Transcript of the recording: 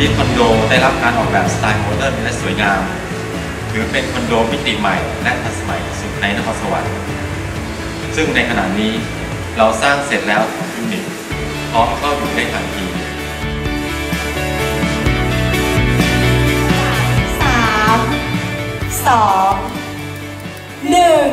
ที่คอนโดได้รับการออกแบบสไตล์ modern และสวยงาม ถือเป็นคอนโดมิติใหม่และทันสมัยสุดในนครสวรรค์ซึ่งในขณะนี้เราสร้างเสร็จแล้ว unit พร้อมเข้าอยู่ได้ทันทีสามสองหนึ่ง